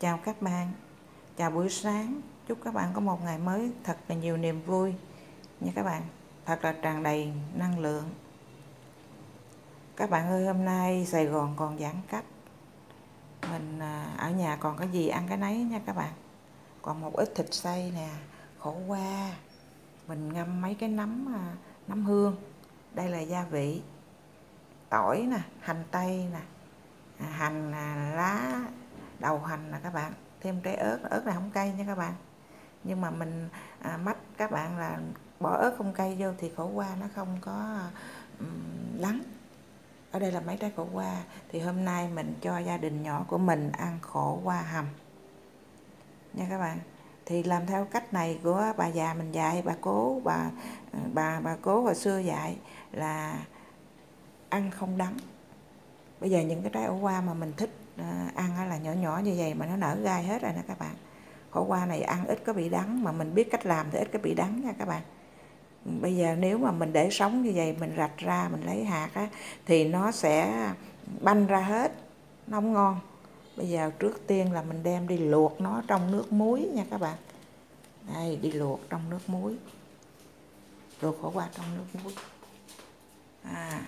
Chào các bạn, chào buổi sáng. Chúc các bạn có một ngày mới thật là nhiều niềm vui nha các bạn. Thật là tràn đầy năng lượng. Các bạn ơi, hôm nay Sài Gòn còn giãn cách. Mình à, ở nhà còn cái gì ăn cái nấy nha các bạn. Còn một ít thịt xay nè, khổ qua. Mình ngâm mấy cái nấm à, nấm hương. Đây là gia vị. Tỏi nè, hành tây nè, à, hành lá đầu hành nè các bạn. Thêm trái ớt ớt là không cay nha các bạn. Nhưng mà mình à, mách các bạn là bỏ ớt không cay vô thì khổ qua nó không có um, đắng ở đây là mấy trái khổ qua. Thì hôm nay mình cho gia đình nhỏ của mình ăn khổ qua hầm. Nha các bạn. Thì làm theo cách này của bà già mình dạy bà cố bà à, bà bà cố hồi xưa dạy là ăn không đắng. Bây giờ những cái trái ổ qua mà mình thích Ờ, ăn là nhỏ nhỏ như vậy mà nó nở gai hết rồi nè các bạn. Khổ qua này ăn ít có bị đắng mà mình biết cách làm thì ít có bị đắng nha các bạn. Bây giờ nếu mà mình để sống như vậy mình rạch ra mình lấy hạt á, thì nó sẽ banh ra hết nó không ngon. Bây giờ trước tiên là mình đem đi luộc nó trong nước muối nha các bạn. Đây đi luộc trong nước muối. Luộc khổ qua trong nước muối. À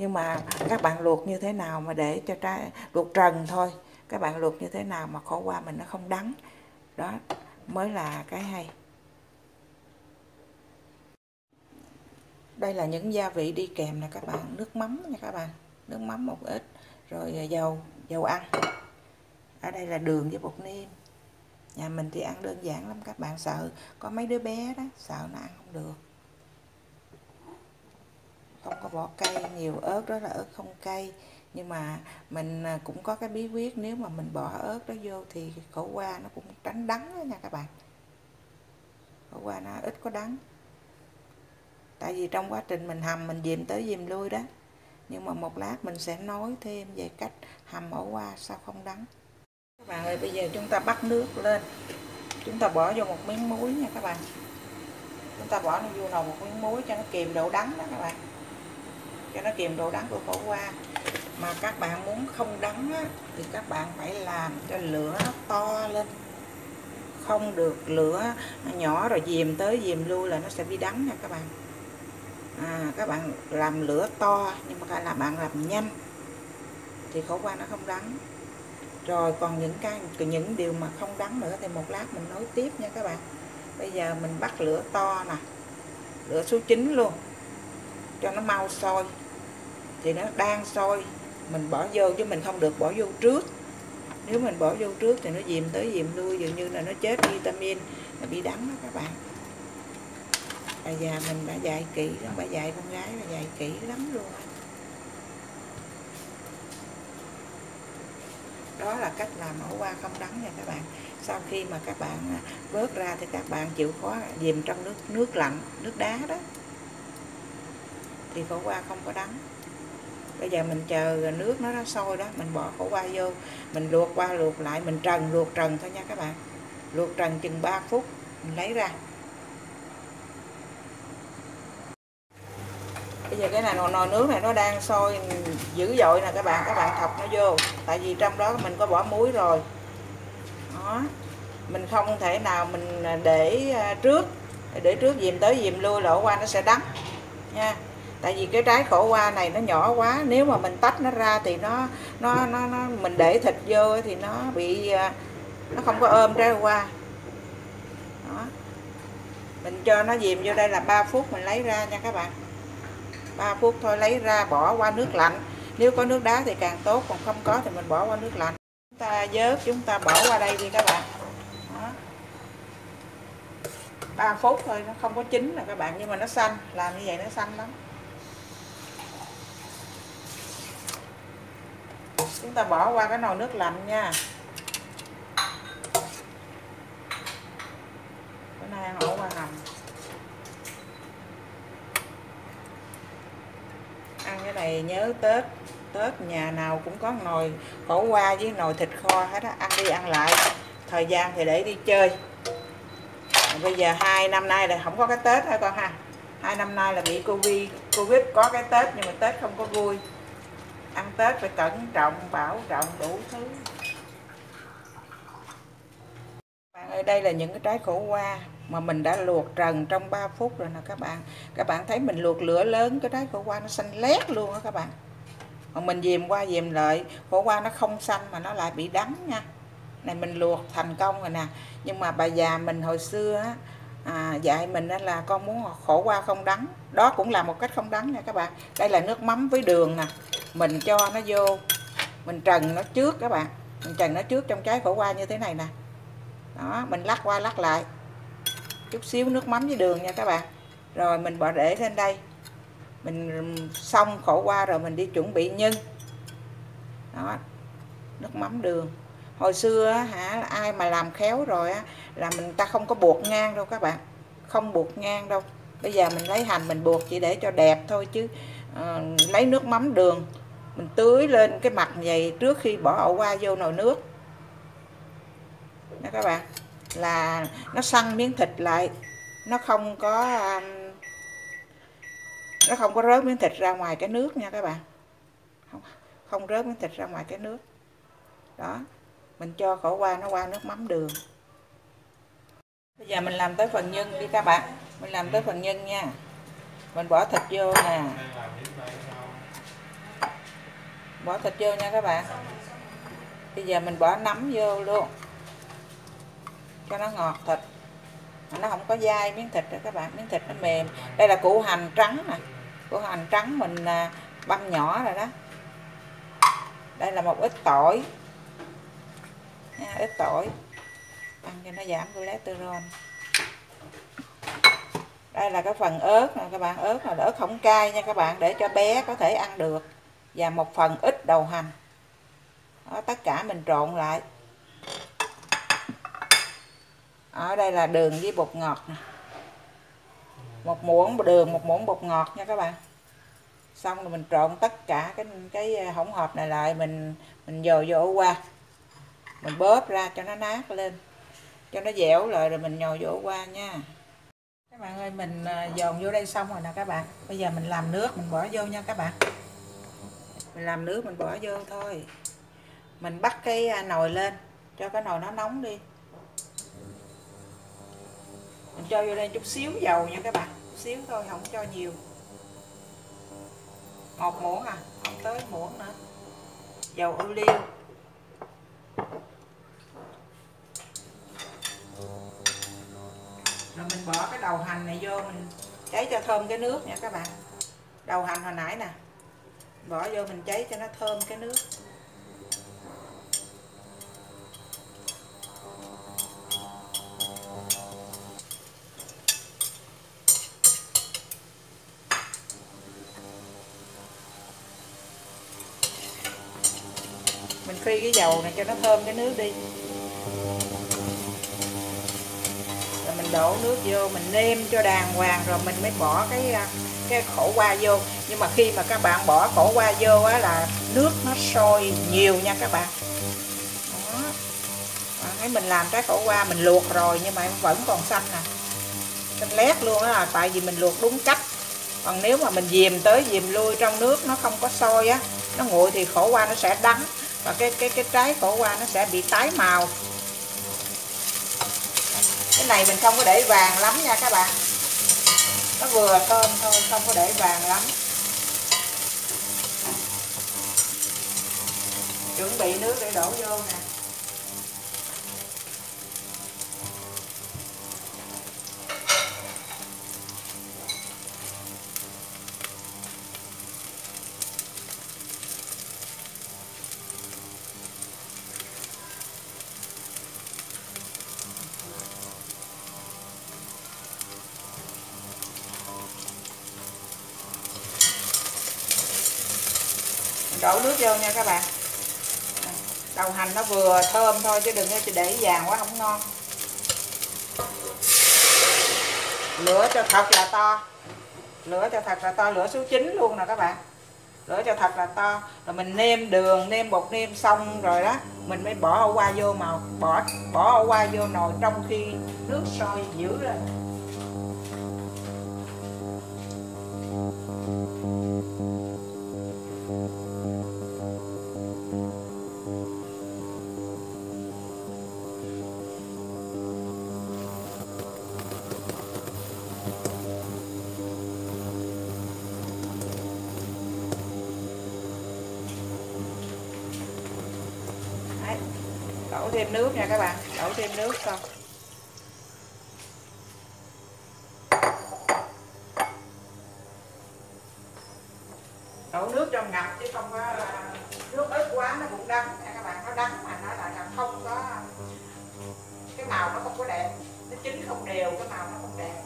nhưng mà các bạn luộc như thế nào mà để cho trái, luộc trần thôi. Các bạn luộc như thế nào mà khổ qua mình nó không đắng. Đó, mới là cái hay. Đây là những gia vị đi kèm nè các bạn. Nước mắm nha các bạn. Nước mắm một ít, rồi à, dầu dầu ăn. Ở đây là đường với bột nêm. Nhà mình thì ăn đơn giản lắm các bạn. Sợ có mấy đứa bé đó, sợ nó ăn không được có bỏ cây, nhiều ớt đó là ớt không cay. Nhưng mà mình à, cũng có cái bí quyết nếu mà mình bỏ ớt đó vô thì khổ qua nó cũng tránh đắng đó nha các bạn. Khổ qua nó ít có đắng. Tại vì trong quá trình mình hầm, mình dìm tới dìm lui đó. Nhưng mà một lát mình sẽ nói thêm về cách hầm ổ qua sao không đắng. Các bạn ơi, bây giờ chúng ta bắt nước lên. Chúng ta bỏ vô một miếng muối nha các bạn. Chúng ta bỏ nó vô nồi một miếng muối cho nó kìm độ đắng đó các bạn cho nó kiềm độ đắng của khổ qua. Mà các bạn muốn không đắng á, thì các bạn phải làm cho lửa nó to lên. Không được lửa nhỏ rồi dìm tới dìm lui là nó sẽ bị đắng nha các bạn. À, các bạn làm lửa to nhưng mà các bạn làm nhanh thì khổ qua nó không đắng. Rồi còn những cái những điều mà không đắng nữa thì một lát mình nói tiếp nha các bạn. Bây giờ mình bắt lửa to nè lửa số 9 luôn cho nó mau sôi thì nó đang sôi. Mình bỏ vô chứ mình không được bỏ vô trước. Nếu mình bỏ vô trước thì nó dìm tới dìm lui, dường như là nó chết vitamin, nó bị đắng đó các bạn. Bà già mình đã dạy kỹ lắm, bà dạy con gái bà dạy kỹ lắm luôn. Đó là cách làm ổ qua không đắng nha các bạn. Sau khi mà các bạn à, vớt ra thì các bạn chịu khó dìm trong nước nước lạnh, nước đá đó. Thì khổ qua không có đắng bây giờ mình chờ nước nó nó sôi đó mình bỏ khổ qua vô mình luộc qua luộc lại mình trần luộc trần thôi nha các bạn. Luộc trần chừng 3 phút mình lấy ra. Bây giờ cái này nồi, nồi nước này nó đang sôi dữ dội nè các bạn các bạn thọc nó vô. Tại vì trong đó mình có bỏ muối rồi. Đó. Mình không thể nào mình à, để à, trước để trước dìm tới dìm lui lỗ qua nó sẽ đắng nha tại vì cái trái khổ qua này nó nhỏ quá nếu mà mình tách nó ra thì nó nó nó, nó mình để thịt vô thì nó bị à, nó không có ôm trái qua. Đó. Mình cho nó dìm vô đây là 3 phút mình lấy ra nha các bạn. 3 phút thôi lấy ra bỏ qua nước lạnh. Nếu có nước đá thì càng tốt còn không có thì mình bỏ qua nước lạnh. Chúng ta vớt chúng ta bỏ qua đây đi các bạn. Đó. 3 phút thôi nó không có chín là các bạn nhưng mà nó xanh làm như vậy nó xanh lắm. Chúng ta bỏ qua cái nồi nước lạnh nha. Bữa nay ăn ổ qua hầm ăn cái này nhớ tết. Tết nhà nào cũng có nồi khổ qua với nồi thịt kho hết á. Ăn đi ăn lại. Thời gian thì để đi chơi. Bây giờ hai năm nay là không có cái tết thôi con ha? Hai năm nay là bị covid covid có cái tết nhưng mà tết không có vui ăn tết phải cẩn trọng bảo trọng đủ thứ. Bạn ơi đây là những cái trái khổ qua mà mình đã luộc trần trong 3 phút rồi nè các bạn. Các bạn thấy mình luộc lửa lớn cái trái khổ qua nó xanh lét luôn á các bạn. Mà mình dìm qua dìm lại khổ qua nó không xanh mà nó lại bị đắng nha. Này mình luộc thành công rồi nè. Nhưng mà bà già mình hồi xưa á à, dạy mình đó là con muốn khổ qua không đắng. Đó cũng là một cách không đắng nha các bạn. Đây là nước mắm với đường nè mình cho nó vô. Mình trần nó trước các bạn. Mình trần nó trước trong trái khổ qua như thế này nè. Đó, mình lắc qua lắc lại. Chút xíu nước mắm với đường nha các bạn. Rồi mình bỏ để lên đây. Mình xong khổ qua rồi mình đi chuẩn bị nhân. Đó, nước mắm đường. Hồi xưa hả, ai mà làm khéo rồi á là mình ta không có buộc ngang đâu các bạn. Không buộc ngang đâu. Bây giờ mình lấy hành mình buộc chỉ để cho đẹp thôi chứ à, lấy nước mắm đường. Mình tưới lên cái mặt vậy trước khi bỏ ổ qua vô nồi nước. Đó các bạn. Là nó săn miếng thịt lại. Nó không có um, nó không có rớt miếng thịt ra ngoài cái nước nha các bạn. Không, không rớt miếng thịt ra ngoài cái nước. Đó. Mình cho khổ qua nó qua nước mắm đường. Bây giờ mình làm tới phần nhân đi các bạn. Mình làm tới phần nhân nha mình bỏ thịt vô nè. Bỏ thịt vô nha các bạn. Bây giờ mình bỏ nấm vô luôn. Cho nó ngọt thịt. Mà nó không có dai miếng thịt đó các bạn. Miếng thịt nó mềm. Đây là củ hành trắng nè. Củ hành trắng mình à, băm nhỏ rồi đó. Đây là một ít tỏi. Nha, ít tỏi. Ăn cho nó giảm cholesterol đây là cái phần ớt nè các bạn. Ớt là ớt không cay nha các bạn để cho bé có thể ăn được. Và một phần ít đầu hành. Đó, tất cả mình trộn lại. Ở đây là đường với bột ngọt nè. Một muỗng đường một muỗng bột ngọt nha các bạn. Xong rồi mình trộn tất cả cái cái ờ, hỗn hợp này lại mình mình dồ vô qua. Mình bóp ra cho nó nát lên. Cho nó dẻo lại rồi mình nhồi vô qua nha các bạn ơi, mình à, dồn vô đây xong rồi nè các bạn. Bây giờ mình làm nước, mình bỏ vô nha các bạn. Mình làm nước, mình bỏ vô thôi. Mình bắt cái à, nồi lên, cho cái nồi nó nóng đi. Mình cho vô đây chút xíu dầu nha các bạn. Chút xíu thôi, không cho nhiều. Một muỗng à không tới muỗng nữa. Dầu ô liu. Rồi mình bỏ cái đầu hành này vô, mình cháy cho thơm cái nước nha các bạn. Đầu hành hồi nãy nè. Bỏ vô mình cháy cho nó thơm cái nước. Mình phi cái dầu này cho nó thơm cái nước đi. Đổ nước vô, mình nêm cho đàng hoàng rồi mình mới bỏ cái à, cái khổ qua vô. Nhưng mà khi mà các bạn bỏ khổ qua vô á là nước nó sôi nhiều nha các bạn. Đó. Thấy mình làm trái khổ qua, mình luộc rồi nhưng mà em vẫn còn xanh nè xanh lét luôn á là tại vì mình luộc đúng cách. Còn nếu mà mình dìm tới dìm lui trong nước nó không có sôi á, nó nguội thì khổ qua nó sẽ đắng và cái cái cái trái khổ qua nó sẽ bị tái màu này mình không có để vàng lắm nha các bạn. Nó vừa thơm thôi, không có để vàng lắm. Chuẩn bị nước để đổ vô nè. Đổ nước vô nha các bạn. Đầu hành nó vừa thơm thôi chứ đừng để vàng quá không ngon. Lửa cho thật là to. Lửa cho thật là to, lửa số 9 luôn nè các bạn. Lửa cho thật là to. Rồi mình nêm đường, nêm bột, nêm xong rồi đó. Mình mới bỏ hoa qua vô màu, bỏ bỏ hoa qua vô nồi trong khi nước sôi dữ lên. Đổ thêm nước nha các bạn. Đổ thêm nước xong đổ nước trong ngập chứ không có à, nước ít quá nó cũng đắng nha các bạn. Nó đắng mà nó lại là không có, cái màu nó không có đẹp. Nó chín không đều, cái màu nó không đẹp.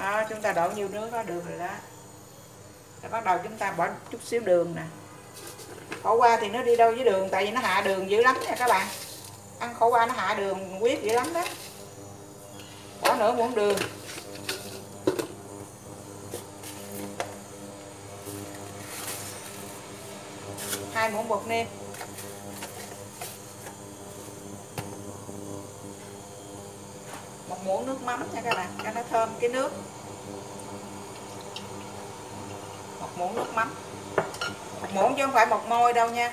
Đó, chúng ta đổ nhiều nước có được rồi đó rồi bắt đầu chúng ta bỏ chút xíu đường nè. Khổ qua thì nó đi đâu với đường? Tại vì nó hạ đường dữ lắm nha các bạn. Ăn khổ qua nó hạ đường quyết dữ lắm đó. Bỏ nửa muỗng đường. Hai muỗng bột nêm. Một muỗng nước mắm nha các bạn, cho nó thơm cái nước một muỗng nước mắm. Một muỗng chứ không phải một môi đâu nha.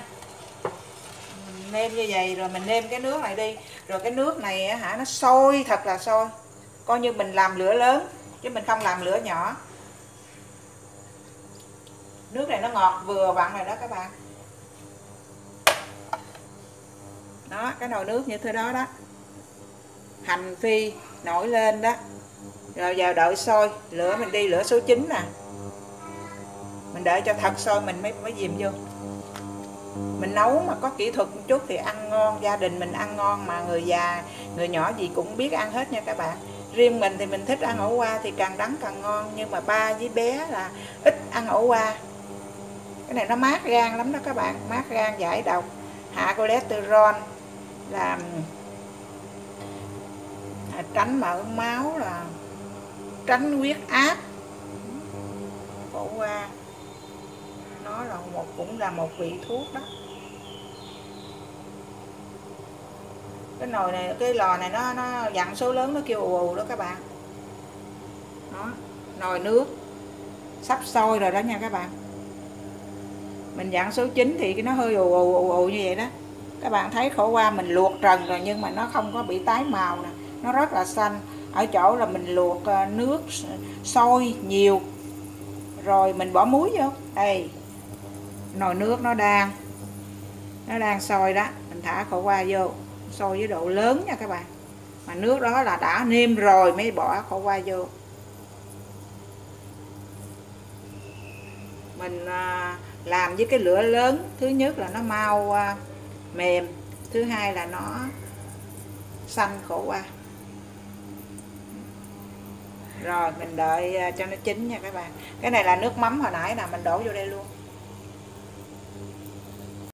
Mình nêm như vậy rồi mình nêm cái nước này đi. Rồi cái nước này hả, nó sôi thật là sôi. Coi như mình làm lửa lớn, chứ mình không làm lửa nhỏ. Nước này nó ngọt vừa vặn rồi đó các bạn. Đó, cái nồi nước như thế đó đó. Hành phi nổi lên đó. Rồi vào đợi sôi, lửa mình đi, lửa số 9 nè mình để cho thật sôi mình mới mới dìm vô. Mình nấu mà có kỹ thuật một chút thì ăn ngon, gia đình mình ăn ngon mà người già, người nhỏ gì cũng biết ăn hết nha các bạn. Riêng mình thì mình thích ăn ổ qua thì càng đắng càng ngon, nhưng mà ba với bé là ít ăn ổ qua. Cái này nó mát gan lắm đó các bạn, mát gan, giải độc. Hạ cholesterol làm à, tránh mỡ máu là tránh huyết áp. Ổ qua nó là một, cũng là một vị thuốc đó. Cái nồi này, cái lò này nó nó dặn số lớn nó kêu ù ù đó các bạn. Đó, nồi nước sắp sôi rồi đó nha các bạn. Mình dặn số 9 thì cái nó hơi ù ù ù ù như vậy đó. Các bạn thấy khổ qua mình luộc trần rồi nhưng mà nó không có bị tái màu nè. Nó rất là xanh. Ở chỗ là mình luộc ờ, nước sôi nhiều. Rồi mình bỏ muối vô. Đây nồi nước nó đang nó đang sôi đó, mình thả khổ qua vô, sôi với độ lớn nha các bạn. Mà nước đó là đã nêm rồi mới bỏ khổ qua vô. Mình à, làm với cái lửa lớn, thứ nhất là nó mau à, mềm, thứ hai là nó xanh khổ qua. Rồi, mình đợi à, cho nó chín nha các bạn. Cái này là nước mắm hồi nãy là mình đổ vô đây luôn.